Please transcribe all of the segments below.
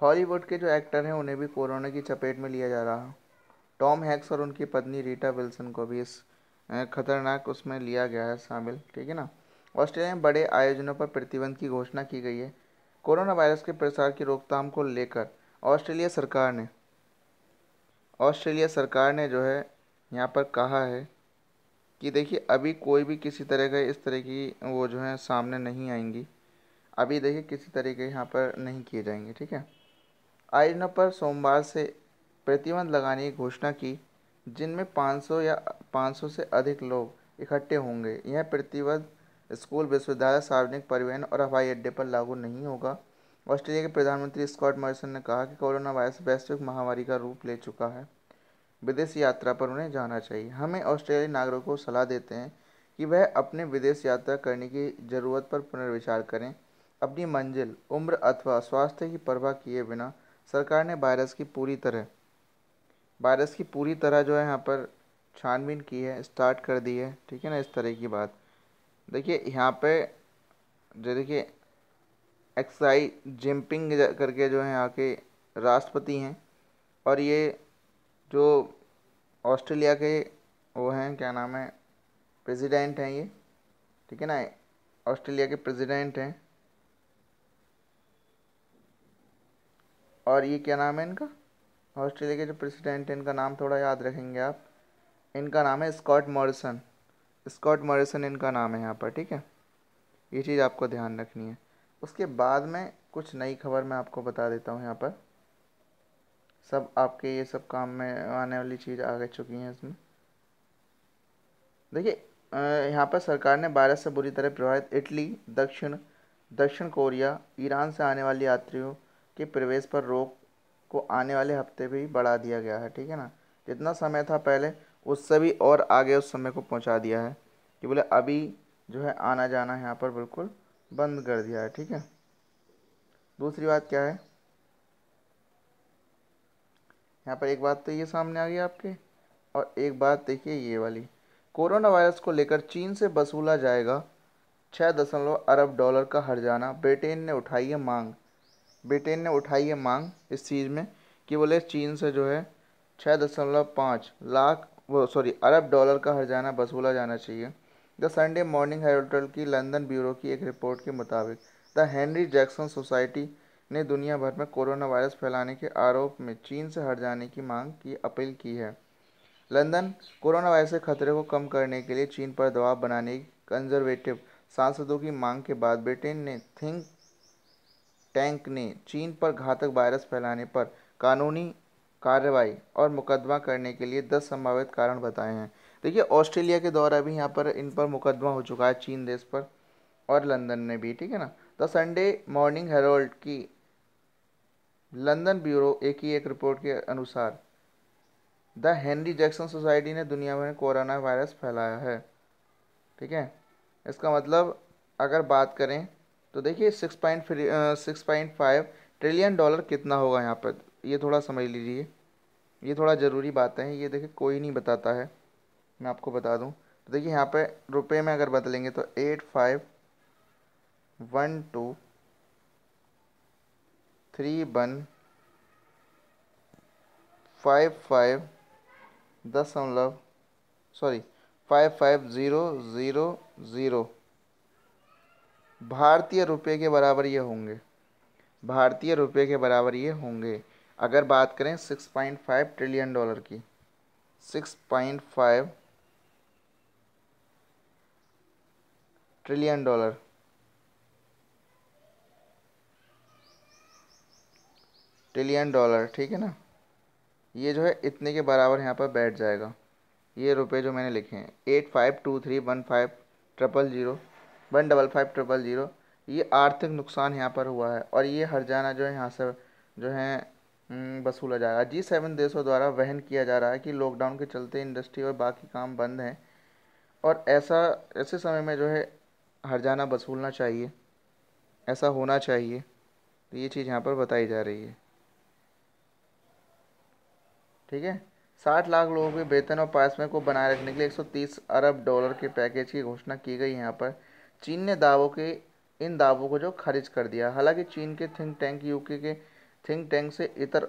Hollywood के जो actor हैं, उन्हें भी कोरोना की चपेट में लिया जा रहा है। टॉम हैक्स और उनकी पत्नी रीटा विल्सन को भी इस खतरनाक उसमें लिया गया है शामिल, ठीक है ना? ऑस्ट्रेलिया में बड़े आयोजनों पर प्रतिबंध की घोषणा की गई है। कोरोना वायरस के प्रसार की रोकथाम को लेकर ऑस्ट्रेलिया सरकार ने, ऑस्ट्रेलिया सरकार ने जो है, यहाँ पर कहा है कि देखिए, अभी कोई भी किसी तरह का इस तरह की वो जो है सामने नहीं आएँगी। अभी देखिए किसी तरह के यहाँ पर नहीं किए जाएँगे, ठीक है? आयोजनों पर सोमवार से प्रतिबंध लगाने की घोषणा की, जिनमें 500 या 500 से अधिक लोग इकट्ठे होंगे। यह प्रतिबंध स्कूल, विश्वविद्यालय, सार्वजनिक परिवहन और हवाई अड्डे पर लागू नहीं होगा। ऑस्ट्रेलिया के प्रधानमंत्री स्कॉट मॉरिसन ने कहा कि कोरोना वायरस वैश्विक महामारी का रूप ले चुका है। विदेश यात्रा पर उन्हें जाना चाहिए। हमें ऑस्ट्रेलियाई नागरिकों को सलाह देते हैं कि वह अपने विदेश यात्रा करने की ज़रूरत पर पुनर्विचार करें। अपनी मंजिल, उम्र अथवा स्वास्थ्य की परवाह किए बिना सरकार ने वायरस की पूरी तरह वायरस की पूरी तरह जो है यहाँ पर छानबीन की है, स्टार्ट कर दी है, ठीक है ना, इस तरह की बात। देखिए, यहाँ पे जो देखिए एक्साई जिम्पिंग करके जो है यहाँ के राष्ट्रपति हैं और ये जो ऑस्ट्रेलिया के वो हैं, क्या नाम है, प्रेसिडेंट हैं ये, ठीक है ना, ऑस्ट्रेलिया के प्रेसिडेंट हैं। और ये क्या नाम है इनका? ऑस्ट्रेलिया के जो प्रेसिडेंट हैं, इनका नाम थोड़ा याद रखेंगे आप। इनका नाम है स्कॉट मॉरिसन। स्कॉट मॉरिसन इनका नाम है यहाँ पर, ठीक है? ये चीज़ आपको ध्यान रखनी है। उसके बाद में कुछ नई खबर मैं आपको बता देता हूँ यहाँ पर। सब आपके ये सब काम में आने वाली चीज़ आ गई चुकी हैं इसमें। देखिए यहाँ पर सरकार ने वायरस से बुरी तरह प्रभावित इटली, दक्षिण दक्षिण कोरिया, ईरान से आने वाले यात्रियों के प्रवेश पर रोक को आने वाले हफ़्ते भी बढ़ा दिया गया है, ठीक है ना? जितना समय था पहले उससे भी और आगे उस समय को पहुँचा दिया है कि बोले अभी जो है आना जाना यहाँ पर बिल्कुल बंद कर दिया है, ठीक है? दूसरी बात क्या है? यहाँ पर एक बात तो ये सामने आ गई आपके, और एक बात देखिए ये वाली। कोरोना वायरस को लेकर चीन से वसूला जाएगा छः दशमलव अरब डॉलर का हर्जाना, ब्रिटेन ने उठाई है मांग। ब्रिटेन ने उठाई है मांग इस चीज़ में कि बोले चीन से जो है छः दशमलव पाँच लाख, वो सॉरी, अरब डॉलर का हर्जाना वसूला जाना चाहिए। द संडे मॉर्निंग हेरोल्ड की लंदन ब्यूरो की एक रिपोर्ट के मुताबिक, द हेनरी जैक्सन सोसाइटी ने दुनिया भर में कोरोना वायरस फैलाने के आरोप में चीन से हट जाने की मांग की, अपील की है। लंदन, कोरोना वायरस के खतरे को कम करने के लिए चीन पर दबाव बनाने की, कंजर्वेटिव सांसदों की मांग के बाद ब्रिटेन ने थिंक टैंक ने चीन पर घातक वायरस फैलाने पर कानूनी कार्रवाई और मुकदमा करने के लिए दस संभावित कारण बताए हैं। देखिए, ऑस्ट्रेलिया के द्वारा भी यहाँ पर इन पर मुकदमा हो चुका है, चीन देश पर और लंदन में भी, ठीक है ना? द संडे मॉर्निंग हेरोल्ड की लंदन ब्यूरो एक ही एक रिपोर्ट के अनुसार द हेनरी जैक्सन सोसाइटी ने दुनिया में कोरोना वायरस फैलाया है, ठीक है? इसका मतलब अगर बात करें तो देखिए six point six point five trillion dollar कितना होगा यहाँ पर? ये थोड़ा समझ लीजिए। ये थोड़ा ज़रूरी बात है, ये देखिए कोई नहीं बताता है। मैं आपको बता दूँ। तो देखिए यहाँ पे रुपए में अगर बदलेंगे तो eight five one two three one five five दशमलव sorry five five zero zero zero भारतीय रुपये के बराबर ये होंगे। भारतीय रुपये के बराबर ये होंगे। अगर बात करें six point five trillion dollar की six point five trillion dollar trillion dollar ठीक है ना? ये जो है इतने के बराबर यहाँ पर बैठ जाएगा। ये रुपए जो मैंने लिखे हैं eight five two three one five triple zero one double five triple zero ये आर्थिक नुकसान यहाँ पर हुआ है और ये हर जाना जो है यहाँ से जो है हम्म, वसूला जाएगा जी सेवन देशों द्वारा वहन किया जा रहा है कि लॉकडाउन के चलते इंडस्ट्री और बाकी काम बंद हैं और ऐसा ऐसे समय में जो है हरजाना वसूलना चाहिए। ऐसा होना चाहिए। तो ये चीज़ यहाँ पर बताई जा रही है। ठीक है? साठ लाख लोगों के वेतन और पासमें को बनाए रखने के लिए 130 अरब डॉलर के पैकेज की घोषणा की गई यहाँ पर। चीन ने दावों के, इन दावों को जो खारिज कर दिया। हालाँकि चीन के थिंक टैंक, यूके के थिंक टैंक से इतर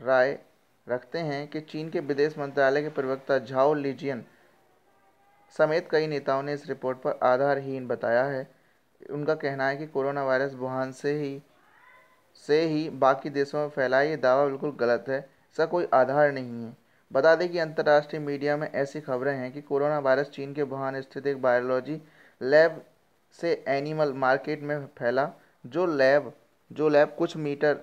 राय रखते हैं कि चीन के विदेश मंत्रालय के प्रवक्ता झाओ लीजियन समेत कई नेताओं ने इस रिपोर्ट पर आधारहीन बताया है। उनका कहना है कि कोरोना वायरस वुहान से ही से ही बाकी देशों में फैला ये दावा बिल्कुल गलत है, इसका कोई आधार नहीं है। बता दें कि अंतर्राष्ट्रीय मीडिया में ऐसी खबरें हैं कि कोरोना वायरस चीन के वुहान स्थित एक बायोलॉजी लैब से एनिमल मार्केट में फैला, जो लैब जो लैब कुछ मीटर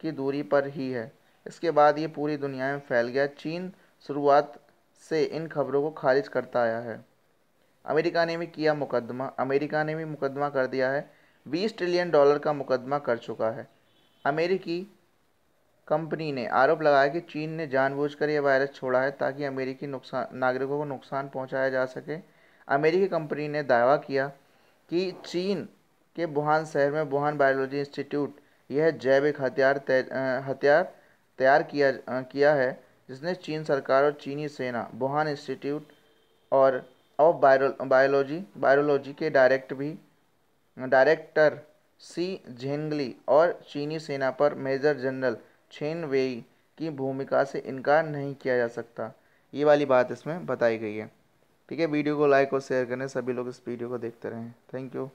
की दूरी पर ही है। इसके बाद ये पूरी दुनिया में फैल गया। चीन शुरुआत से इन खबरों को खारिज करता आया है। अमेरिका ने भी किया मुकदमा। अमेरिका ने भी मुकदमा कर दिया है। बीस ट्रिलियन डॉलर का मुकदमा कर चुका है। अमेरिकी कंपनी ने आरोप लगाया कि चीन ने जानबूझकर यह वायरस छोड़ा है, ताकि अमेरिकी नुकसान, नागरिकों को नुकसान पहुँचाया जा सके। अमेरिकी कंपनी ने दावा किया कि चीन के वुहान शहर में वुहान बायोलॉजी इंस्टीट्यूट यह जैविक हथियार हथियार तैयार किया किया है, जिसने चीन सरकार और चीनी सेना वुहान इंस्टीट्यूट और ऑफ़ बायोलॉजी बायोलॉजी के डायरेक्ट भी, डायरेक्टर सी झेंगली और चीनी सेना पर मेजर जनरल छेन वेई की भूमिका से इनकार नहीं किया जा सकता। ये वाली बात इसमें बताई गई है। ठीक है, वीडियो को लाइक और शेयर करें सभी लोग इस वीडियो को देखते रहें। Thank you